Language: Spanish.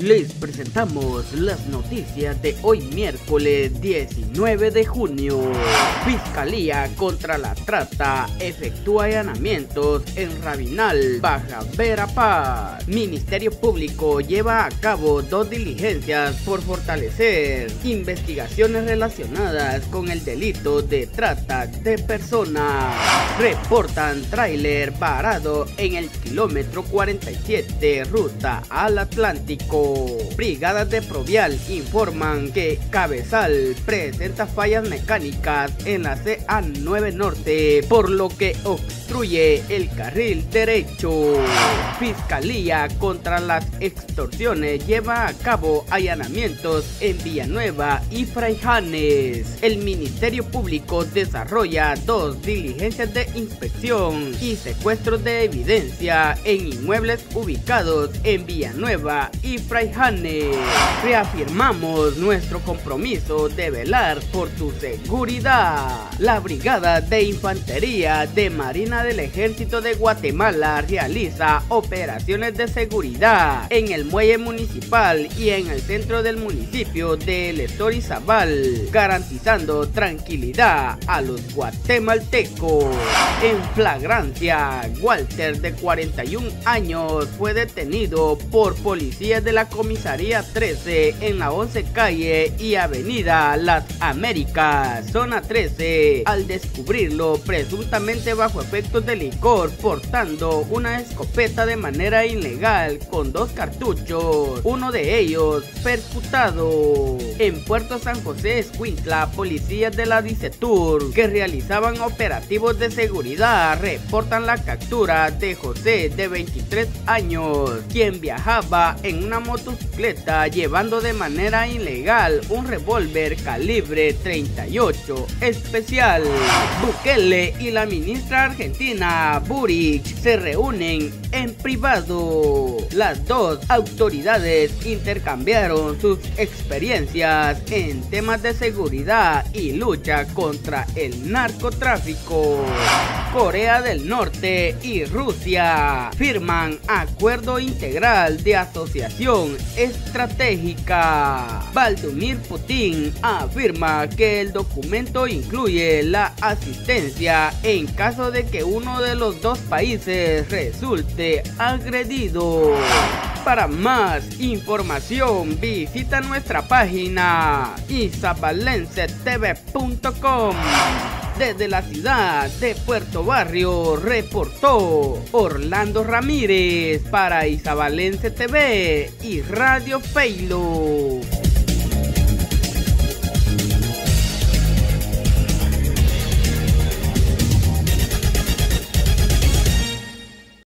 Les presentamos las noticias de hoy miércoles 19 de junio. Fiscalía contra la trata efectúa allanamientos en Rabinal, Baja Verapaz. Ministerio Público lleva a cabo dos diligencias por fortalecer investigaciones relacionadas con el delito de trata de personas. Reportan tráiler varado en el kilómetro 47 ruta al Atlántico. Brigadas de Provial informan que Cabezal presenta fallas mecánicas en la CA9 Norte, por lo que obstruye el carril derecho. Fiscalía contra las extorsiones lleva a cabo allanamientos en Villanueva y Fraijanes. El Ministerio Público desarrolla dos diligencias de inspección y secuestros de evidencia en inmuebles ubicados en Villanueva y Fraijanes Reafirmamos nuestro compromiso de velar por tu seguridad. La Brigada de Infantería de Marina del Ejército de Guatemala realiza operaciones de seguridad en el muelle municipal y en el centro del municipio de El Estorizabal, garantizando tranquilidad a los guatemaltecos. En flagrancia, Walter de 41 años fue detenido por policías de la comisaría 13 en la 11 calle y avenida Las Américas, zona 13, al descubrirlo presuntamente bajo de licor portando una escopeta de manera ilegal con dos cartuchos, uno de ellos percutado. En Puerto San José Escuintla, policías de la Dicetur que realizaban operativos de seguridad reportan la captura de José de 23 años, quien viajaba en una motocicleta llevando de manera ilegal un revólver calibre 38 especial. Bukele y la ministra argentina Buric se reúnen en privado. Las dos autoridades intercambiaron sus experiencias en temas de seguridad y lucha contra el narcotráfico. Corea del Norte y Rusia firman acuerdo integral de asociación estratégica. Vladimir Putin afirma que el documento incluye la asistencia en caso de que uno de los dos países resulte agredido. Para más información visita nuestra página isabalensetv.com. Desde la ciudad de Puerto Barrio reportó Orlando Ramírez para Isabalense TV y Radio Feilo.